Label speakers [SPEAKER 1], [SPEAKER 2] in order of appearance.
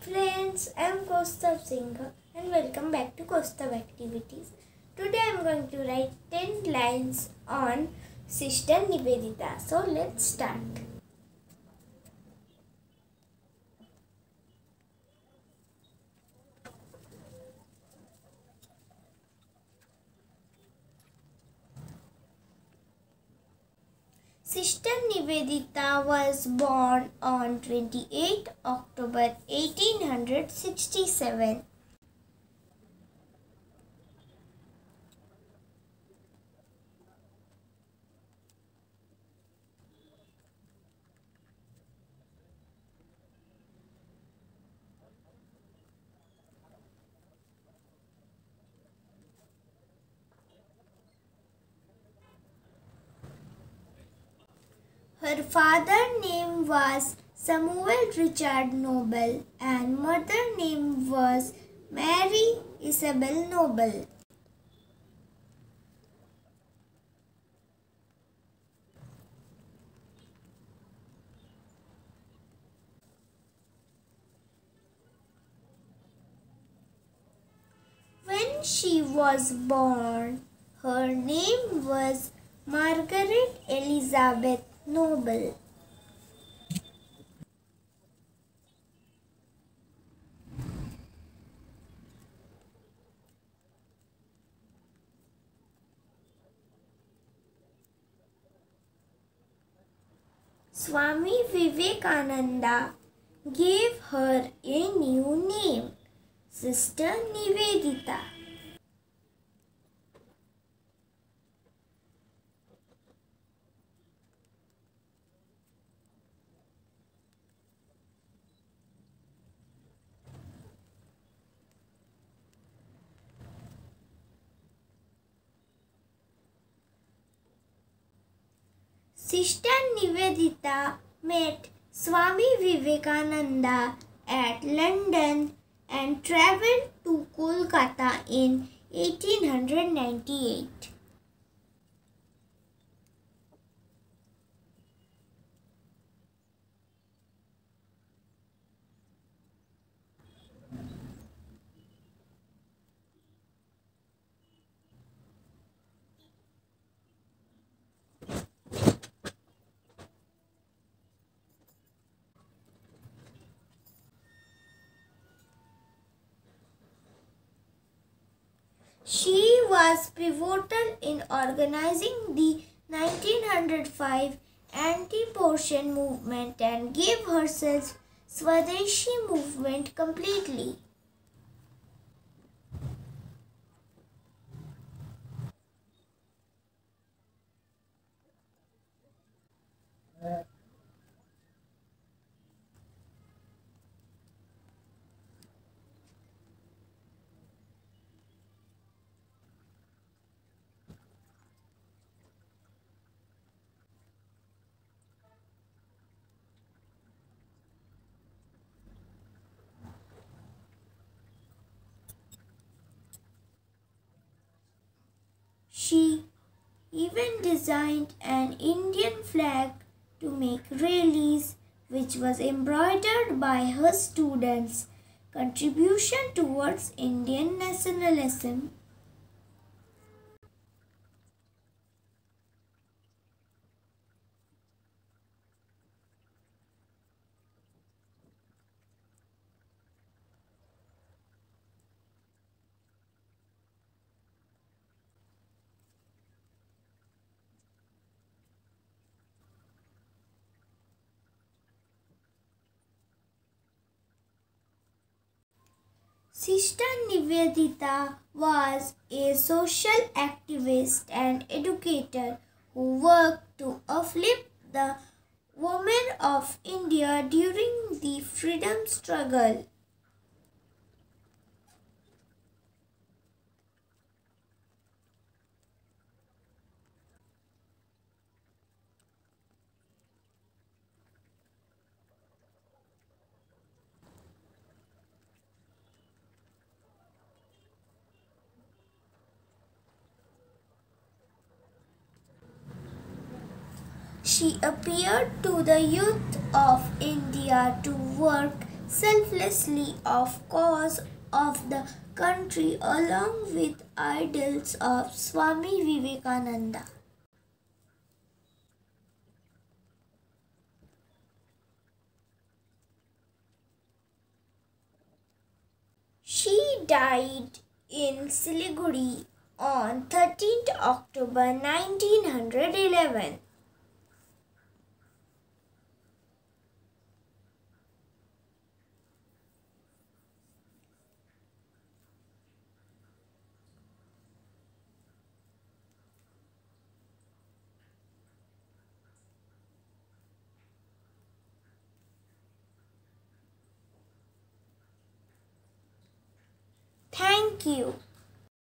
[SPEAKER 1] friends, I am Koustav Singh and welcome back to Koustav Activities. Today I am going to write 10 lines on Sister Nivedita. So let's start. Sister Nivedita was born on 28 October 1867. Her father name was Samuel Richard Noble and mother name was Mary Isabel Noble. When she was born, her name was Margaret Elizabeth Noble. Swami Vivekananda gave her a new name, Sister Nivedita. Sister Nivedita met Swami Vivekananda at London and traveled to Kolkata in 1898. She was pivotal in organizing the 1905 anti-Partition movement and gave herself Swadeshi movement completely. She even designed an Indian flag to make rallies, which was embroidered by her students. Contribution towards Indian nationalism. Sister Nivedita was a social activist and educator who worked to uplift the women of India during the freedom struggle. She appeared to the youth of India to work selflessly of cause of the country along with idols of Swami Vivekananda. She died in Siliguri on 13th October 1911. Thank you.